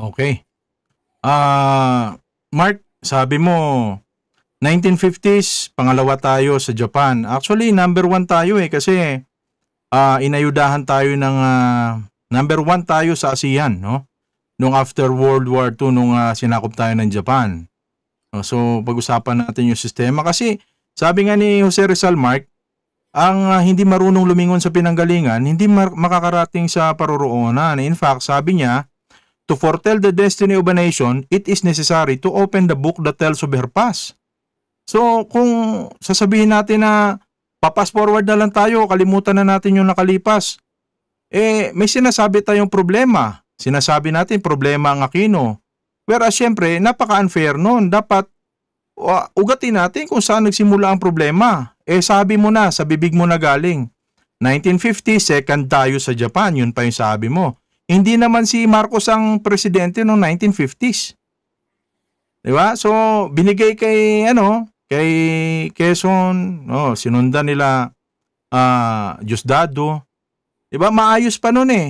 Okay. Ah, Mark, sabi mo 1950s, pangalawa tayo sa Japan. Actually, number one tayo eh kasi ah, inayudahan tayo ng ah, number one tayo sa ASEAN, no? Nung after World War II, nung ah, sinakop tayo ng Japan. So, pag-usapan natin yung sistema kasi sabi nga ni Jose Rizal Mark, ang ah, hindi marunong lumingon sa pinanggalingan, hindi makakarating sa paroroonan. In fact, sabi niya, To foretell the destiny of a nation, it is necessary to open the book that tells of her past. So, kung sasabihin natin na papas forward na lang tayo, kalimutan na natin yung nakalipas, eh, may sinasabi tayong problema. Sinasabi natin problema ang Aquino. Whereas, syempre, napaka-unfair nun. Dapat, ugatin natin kung saan nagsimula ang problema. Eh, sabi mo na, sa bibig mo na galing. 1950, second tayo sa Japan. Yun pa yung sabi mo. Hindi naman si Marcos ang presidente noong 1950s. 'Di ba? So, binigay kay ano, kay Quezon, no, sinundan nila ah Diosdado. 'Di ba? Maayos pa noon eh.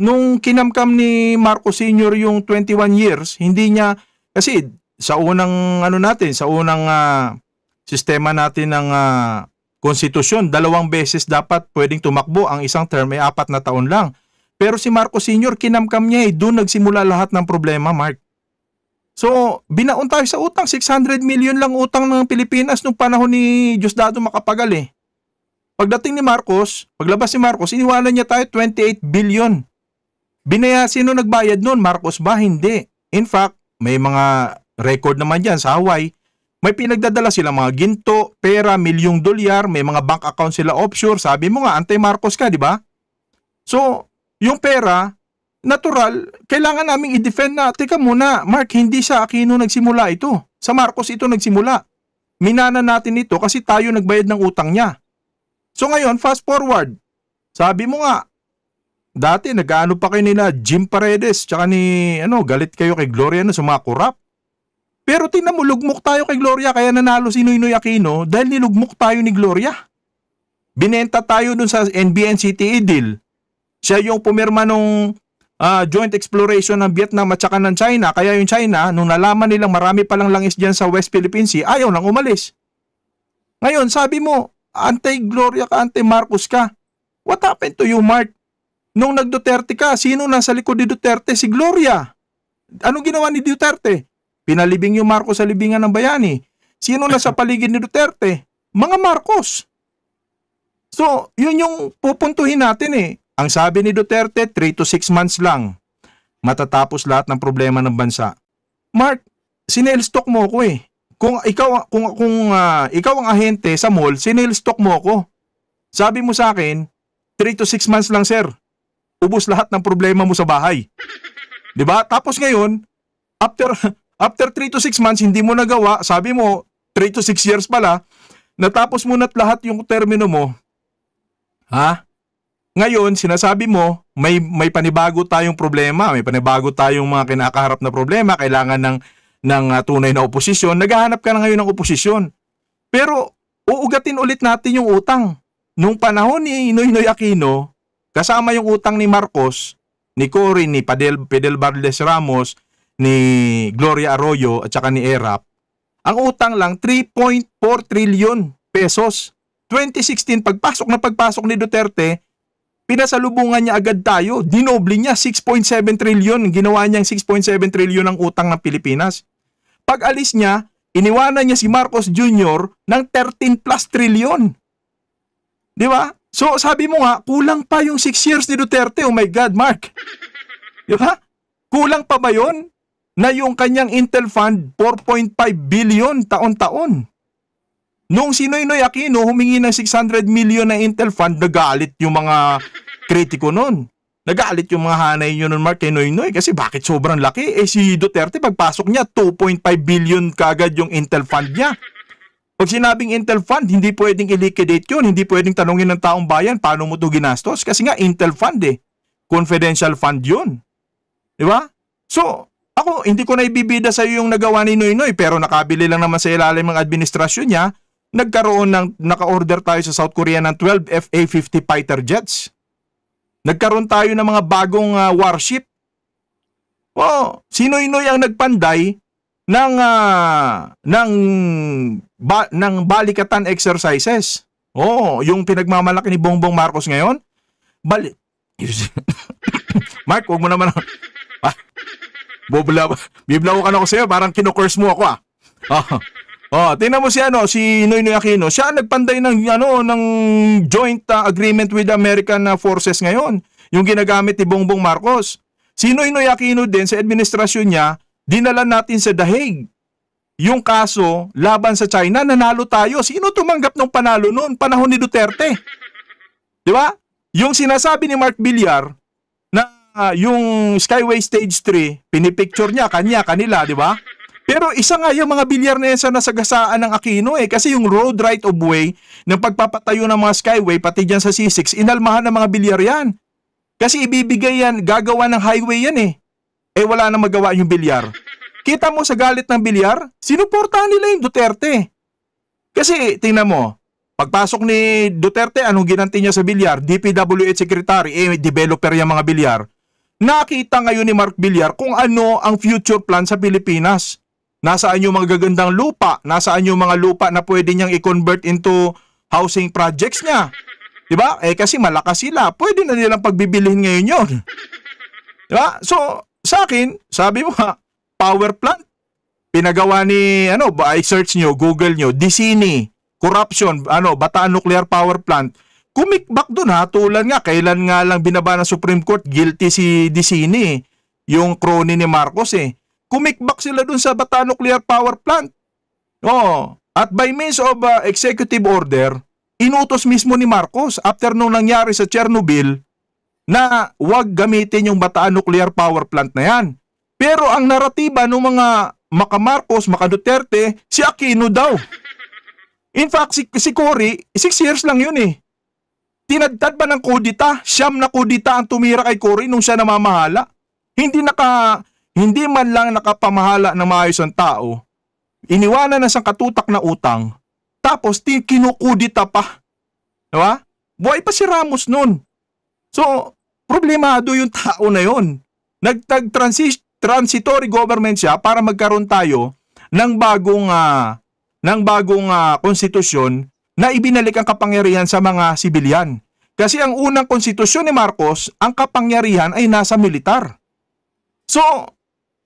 Nung kinamkam ni Marcos Sr. yung 21 years, hindi niya kasi sa unang ano natin, sa unang ah, sistema natin ng ah, konstitusyon, dalawang beses dapat pwedeng tumakbo ang isang term ay apat na taon lang. Pero si Marcos Sr. kinamkam niya eh. Doon nagsimula lahat ng problema, Mark. So, binaon tayo sa utang. 600 million lang utang ng Pilipinas nung panahon ni Diosdado Makapagal eh. Pagdating ni Marcos, paglabas ni Marcos, iniwanan niya tayo 28 billion. Binaya, sino nagbayad noon? Marcos ba? Hindi. In fact, may mga record naman dyan sa Hawaii. May pinagdadala sila mga ginto, pera, milyong dolyar, may mga bank account sila offshore. Sabi mo nga, anti-Marcos ka, di ba? So, yung pera, natural, kailangan naming i-defend na, teka muna, Mark, hindi sa Aquino nagsimula ito. Sa Marcos ito nagsimula. Minana natin ito kasi tayo nagbayad ng utang niya. So ngayon, fast forward. Sabi mo nga, dati nag-ano pa kayo nila Jim Paredes, tsaka ni, ano, galit kayo kay Gloria na sa mga kurap. Pero tingnan mo, lugmok tayo kay Gloria, kaya nanalo si Noynoy Aquino dahil nilugmok tayo ni Gloria. Binenta tayo dun sa NBNCTE deal siya yung pumirma nung ah, joint exploration ng Vietnam at saka ng China. Kaya yung China, nung nalaman nilang marami palang langis dyan sa West Philippine Sea, ayaw nang umalis. Ngayon, sabi mo, anti-Gloria ka, anti-Marcos ka. What happened to you, Mark? Nung nag-Duterte ka, sino nasa likod ni Duterte? Si Gloria. Anong ginawa ni Duterte? Pinalibing yung Marcos sa libingan ng bayani. Sino nasa paligid ni Duterte? Mga Marcos. So, yun yung pupuntuhin natin eh. Ang sabi ni Duterte, 3 to 6 months lang. Matatapos lahat ng problema ng bansa. Mark, sinelstock mo ako eh. Kung ikaw kung kung ah, ikaw ang ahente sa mall, sinelstock mo ako. Sabi mo sa akin, 3 to 6 months lang sir. Ubus lahat ng problema mo sa bahay. 'Di ba? Tapos ngayon, after after 3 to 6 months hindi mo nagawa, sabi mo 3 to 6 years pala, natapos mo na't lahat yung termino mo. Ha? Ngayon, sinasabi mo, may may panibago tayong problema, may panibago tayong mga kinakaharap na problema, kailangan ng ng ah, tunay na oposisyon. Naghahanap ka na ngayon ng oposisyon. Pero uugatin ulit natin yung utang. Nung panahon ni Noynoy Aquino, kasama yung utang ni Marcos, ni Cory, ni Padel, Fidel Barles Ramos, ni Gloria Arroyo at saka ni Erap, ang utang lang 3.4 trillion pesos. 2016, pagpasok na pagpasok ni Duterte, pinasalubungan niya agad tayo. Dinoble niya 6.7 trillion. Ginawa niyang 6.7 trillion ang utang ng Pilipinas. Pag alis niya, iniwanan niya si Marcos Jr. ng 13 plus trillion. Di ba? So sabi mo nga, kulang pa yung 6 years ni Duterte. Oh my God, Mark. Di ba? Kulang pa ba yon na yung kanyang Intel Fund 4.5 billion taon-taon? Nung si Noynoy Aquino humingi ng 600 million na Intel Fund, nagalit yung mga kritiko nun. Nagalit yung mga hanay nyo nun, Mark, Noynoy kasi bakit sobrang laki? Eh si Duterte, pagpasok niya, 2.5 billion kagad yung Intel Fund niya. Pag sinabing Intel Fund, hindi pwedeng i-liquidate yun. Hindi pwedeng tanongin ng taong bayan paano mo to ginastos. Kasi nga, Intel Fund eh. Confidential fund yun. Di ba? So, ako, hindi ko na ibibida sa iyo yung nagawa ni Noynoy, pero nakabili lang naman sa ilalim ng administrasyon niya, nagkaroon ng, naka-order tayo sa South Korea ng 12 FA-50 fighter jets. Nagkaroon tayo ng mga bagong ah, warship. Oh, sino-inoy ang nagpanday ng ah, ng ba, ng balikatan exercises. Oh, yung pinagmamalaki ni Bongbong Marcos ngayon. Bali Mark, wag mo naman ah, Bobla, biblaw ka na ako sa'yo, parang kinukurs mo ako ah. oh, tingnan mo si ano, si Noynoy Aquino, siya ang nagpanday ng ano ng joint ah, agreement with American ah, forces ngayon, yung ginagamit ni Bongbong Marcos. Si Noynoy Aquino din sa administrasyon niya, dinala natin sa The Hague. Yung kaso laban sa China, nanalo tayo. Sino tumanggap ng panalo noon? Panahon ni Duterte. Di ba? Yung sinasabi ni Mark Villar na ah, yung Skyway Stage 3, pinipicture niya, kanya, kanila, di ba? Pero isa nga yung mga bilyar na yan sa nasagasaan ng Aquino eh. Kasi yung road right of way ng pagpapatayo ng mga skyway, pati dyan sa C6, inalmahan ng mga bilyar yan. Kasi ibibigay yan, gagawa ng highway yan eh. Eh wala na magawa yung bilyar. Kita mo sa galit ng bilyar, sinuportahan nila yung Duterte. Kasi tingnan mo, pagpasok ni Duterte, anong ginanti niya sa bilyar? DPWH Secretary, eh developer yung mga bilyar. Nakita ngayon ni Mark Villar kung ano ang future plan sa Pilipinas. Nasaan yung mga gagandang lupa? Nasaan yung mga lupa na pwede niyang i-convert into housing projects niya? 'Di ba? Eh kasi malakas sila. Pwede na nilang pagbibilihin ngayon 'yon. 'Di ba? So, sa akin, sabi mo ha, power plant pinagawa ni ano, ba i-search nyo, Google nyo, Disini, corruption, ano, Bataan Nuclear Power Plant. Kumikbak doon ha, tulad nga, kailan nga lang binaba ng Supreme Court, guilty si Disini, yung crony ni Marcos eh kumikbak sila dun sa Bata Nuclear Power Plant. Oo. At by means of uh, executive order, inutos mismo ni Marcos after nung nangyari sa Chernobyl na wag gamitin yung Bataan Nuclear Power Plant na yan. Pero ang naratiba ng mga maka Marcos, maka Duterte, si Aquino daw. In fact, si, si Cory, 6 years lang yun eh. Tinadtad ba ng kudita? Siyam na kudita ang tumira kay Cory nung siya namamahala. Hindi naka hindi man lang nakapamahala ng maayos ang tao, iniwanan na sa katutak na utang, tapos kinukudita pa. Diba? Buhay pa si Ramos nun. So, problemado yung tao na yon. Nagtag-transitory government siya para magkaroon tayo ng bagong uh, ng bagong uh, konstitusyon na ibinalik ang kapangyarihan sa mga sibilyan. Kasi ang unang konstitusyon ni Marcos, ang kapangyarihan ay nasa militar. So,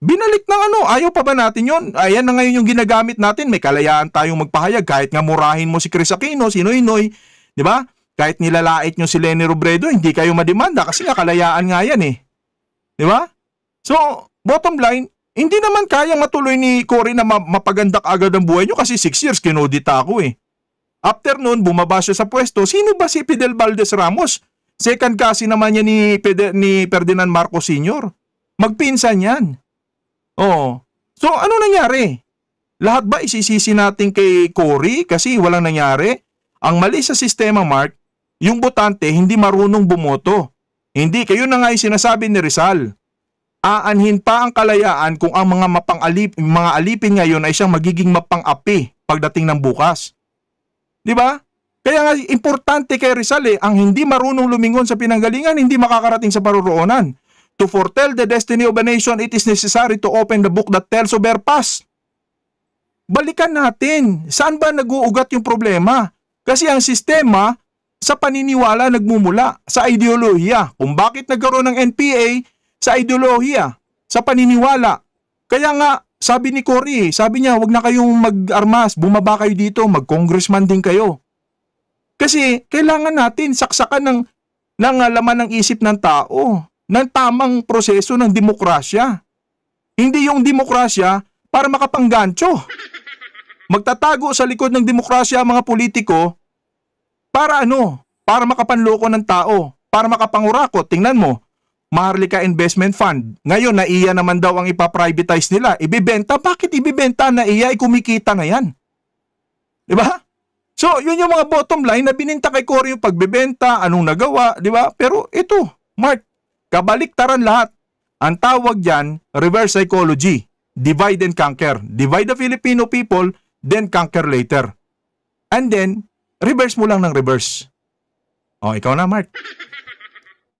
Binalik ng ano, ayaw pa ba natin yon? Ayan na ngayon yung ginagamit natin. May kalayaan tayong magpahayag kahit nga murahin mo si Chris Aquino, si Noy Noy, di ba? Kahit nilalait nyo si Lenny Robredo, hindi kayo mademanda kasi nga kalayaan nga yan eh. Di ba? So, bottom line, hindi naman kayang matuloy ni Cory na mapagandak agad ang buhay nyo kasi 6 years kinodita ako eh. After noon, bumaba siya sa pwesto. Sino ba si Fidel Valdez Ramos? Second kasi naman niya ni, Pede, ni Ferdinand Marcos Sr. Magpinsan yan. Oo. So ano nangyari? Lahat ba isisisi natin kay Cory kasi walang nangyari? Ang mali sa sistema, Mark, yung botante hindi marunong bumoto. Hindi, kayo na nga yung sinasabi ni Rizal. Aanhin pa ang kalayaan kung ang mga mapang-alip, mga alipin ngayon ay siyang magiging mapang-api pagdating ng bukas. Di ba? Kaya nga importante kay Rizal eh, ang hindi marunong lumingon sa pinanggalingan, hindi makakarating sa paruroonan. To foretell the destiny of a nation, it is necessary to open the book that tells of their past. Balikan natin, saan ba nag-uugat yung problema? Kasi ang sistema sa paniniwala nagmumula, sa ideolohiya. Kung bakit nagkaroon ng NPA, sa ideolohiya, sa paniniwala. Kaya nga, sabi ni Cory, sabi niya, wag na kayong mag-armas, bumaba kayo dito, mag-congressman din kayo. Kasi kailangan natin saksakan ng, ng laman ng isip ng tao ng tamang proseso ng demokrasya. Hindi yung demokrasya para makapanggancho. Magtatago sa likod ng demokrasya ang mga politiko para ano? Para makapanloko ng tao, para makapangurakot. Tingnan mo, Maharlika Investment Fund. Ngayon, na iya naman daw ang ipaprivatize nila. Ibibenta? Bakit ibibenta na iya? Ay kumikita na yan. Di ba? So, yun yung mga bottom line na bininta kay Cory yung pagbebenta, anong nagawa, di ba? Pero ito, Mark, Kabaliktaran lahat. Ang tawag dyan, reverse psychology. Divide and conquer. Divide the Filipino people, then conquer later. And then, reverse mo lang ng reverse. O, ikaw na, Mark.